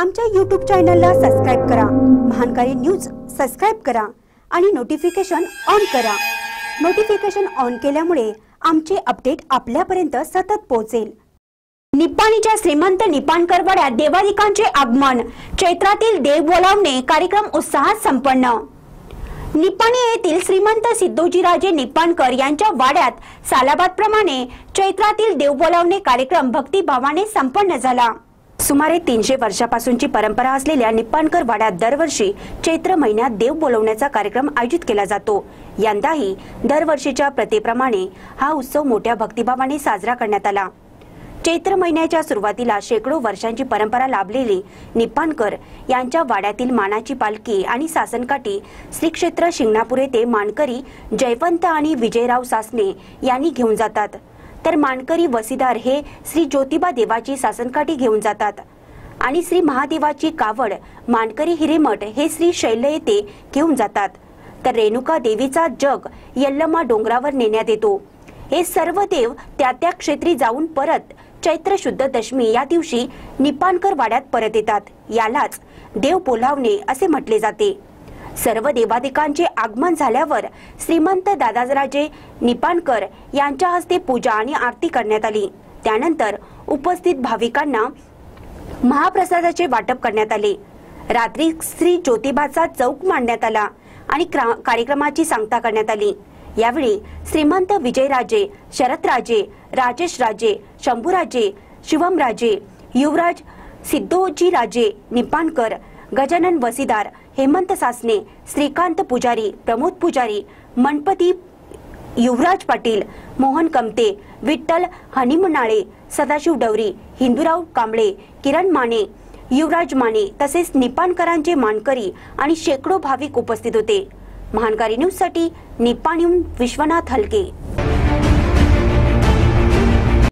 आमच्या यूट्यूब चॅनलला सबस्क्राईब करा. महानकारी न्यूज सबस्क्राईब करा आणि नोटिफिकेशन ऑन करा. नोटिफिकेशन ऑन केल्यामुळे आमचे अपडेट आपल्यापर्यंत सतत पोहोचेल. निपाणीच्या श्रीमंत निपाणकर वाड्यात देवाधिकांचे आगमन. चैत्रातील देव बोलावणे कार्यक्रम उत्साहात संपन्न. निपाणी येथील श्रीमंत सिद्धोजीराजे निपाणकर यांच्या वाड्यात सालाबाद प्रमाणे चैत्रातील देव बोलावणे कार्यक्रम भक्तिभावाने संपन्न झाला. सुमारे तीनशे वर्षापासूनची परंपरा असलेल्या निप्पाणकर वाड्यात दरवर्षी चैत्र महिन्यात देव बोलवण्याचा कार्यक्रम आयोजित केला जातो. यंदाही दरवर्षीच्या प्रथेप्रमाणे हा उत्सव मोठ्या भक्तिभावाने साजरा करण्यात आला. चैत्र महिन्याच्या सुरुवातीला शेकडो वर्षांची परंपरा लाभलेली निपाणकर यांच्या वाड्यातील मानाची पालखी आणि सासनकाठी श्री क्षेत्र शिंगणापूर येथे मानकरी जयवंत आणि विजयराव सासने यांनी घेऊन जातात. तर मानकरी वसीदार हे श्री ज्योतिबा देवाची सासनकाठी घेऊन जातात. आणि श्री महादेवाची कावड मानकरी हिरेमठ हे श्री शैल्य येथे घेऊन जातात. तर रेणुका देवीचा जग यल्लमा डोंगरावर नेण्यात येतो. हे सर्व देव त्या त्या क्षेत्री जाऊन परत चैत्र शुद्ध दशमी या दिवशी निपाणकर वाड्यात परत येतात. यालाच देव बोलावणे असे म्हटले जाते. सर्व देवादिकांचे आगमन झाल्यावर श्रीमंत दादाजराजे निपाणकर यांच्या हस्ते पूजा आणि आरती करण्यात आली. त्यानंतर उपस्थित भाविकांना महाप्रसादाचे वाटप करण्यात आले. रात्री श्री ज्योतिबाचा चौक मांडण्यात आला आणि क्रा- कार्यक्रमाची सांगता करण्यात आली. यावेळी श्रीमंत विजयराजे शरदराजे राजेश राजे शंभूराजे शिवमराजे युवराज सिद्धोजी राजे निपाणकर गजानन वसीदार हेमंत सासने श्रीकांत पुजारी प्रमोद पुजारी मनपती युवराज पाटील मोहन कमते विठ्ठल हनिमनाळे सदाशिव डवरी हिंदूराव कांबळे किरण माने युवराज माने तसेच निपाणकरांचे मानकरी आणि शेकडो भाविक उपस्थित होते. महानकारी न्यूजसाठी निपाणीहून विश्वनाथ हलके.